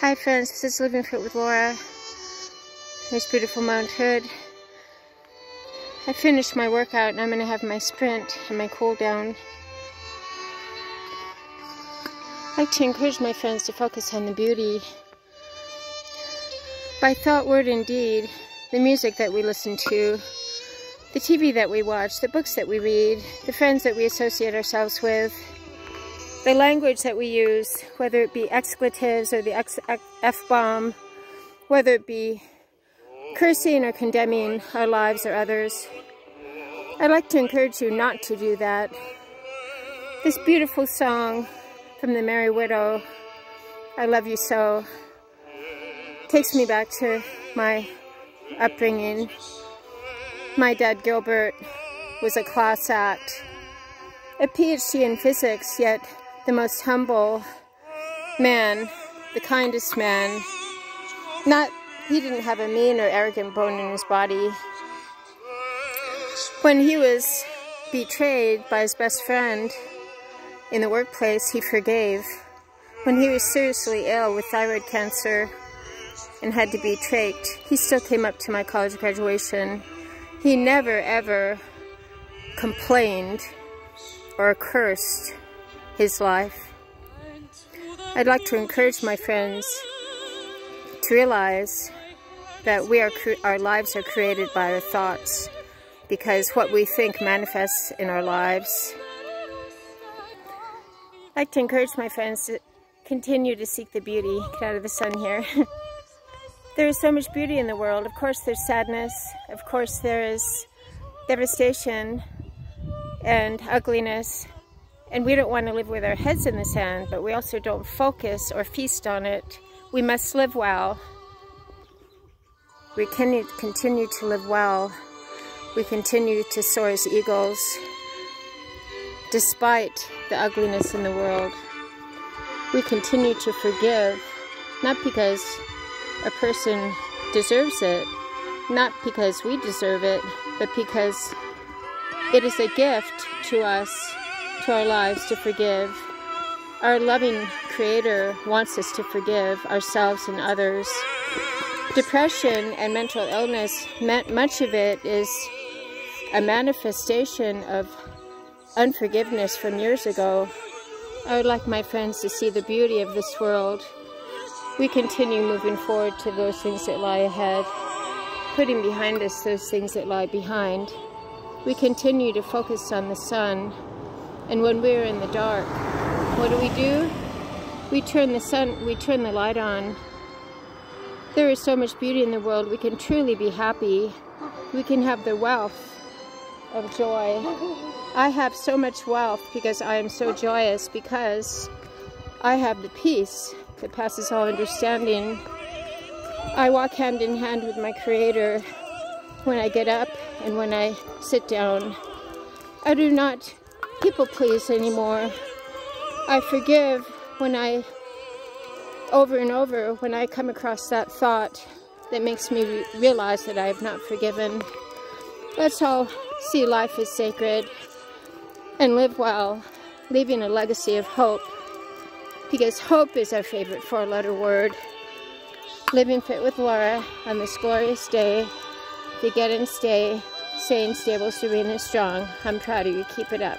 Hi friends, this is Living Fit with Laura. There's beautiful Mount Hood. I finished my workout and I'm going to have my sprint and my cool down. I like to encourage my friends to focus on the beauty. By thought, word, and deed, the music that we listen to, the TV that we watch, the books that we read, the friends that we associate ourselves with, the language that we use, whether it be expletives or the F-bomb, whether it be cursing or condemning our lives or others. I'd like to encourage you not to do that. This beautiful song from the Merry Widow, I Love You So, takes me back to my upbringing. My dad, Gilbert, was a class act, a PhD in physics, yet the most humble man, the kindest man. Not, he didn't have a mean or arrogant bone in his body. When he was betrayed by his best friend in the workplace, he forgave. When he was seriously ill with thyroid cancer and had to be trached, he still came up to my college graduation. He never ever complained or cursed his life. I'd like to encourage my friends to realize that we are our lives are created by our thoughts because what we think manifests in our lives. I'd like to encourage my friends to continue to seek the beauty. Get out of the sun here. there is so much beauty in the world. Of course there's sadness. Of course there is devastation and ugliness. And we don't want to live with our heads in the sand, but we also don't focus or feast on it. We must live well. We can continue to live well. We continue to soar as eagles despite the ugliness in the world. We continue to forgive, not because a person deserves it, not because we deserve it, but because it is a gift to us to our lives to forgive. Our loving Creator wants us to forgive ourselves and others. Depression and mental illness, much of it is a manifestation of unforgiveness from years ago. I would like my friends to see the beauty of this world. We continue moving forward to those things that lie ahead, putting behind us those things that lie behind. We continue to focus on the sun, and when we're in the dark, what do we do? We turn the sun, we turn the light on. There is so much beauty in the world. We can truly be happy. We can have the wealth of joy. I have so much wealth because I am so joyous because I have the peace that passes all understanding. I walk hand in hand with my Creator when I get up and when I sit down. I do not people please anymore. I forgive when I, over and over, when I come across that thought that makes me re realize that I have not forgiven. Let's all see life as sacred and live well, leaving a legacy of hope. Because hope is our favorite four-letter word. Living fit with Laura on this glorious day to get and stay sane, stable, serene, and strong. I'm proud of you. Keep it up.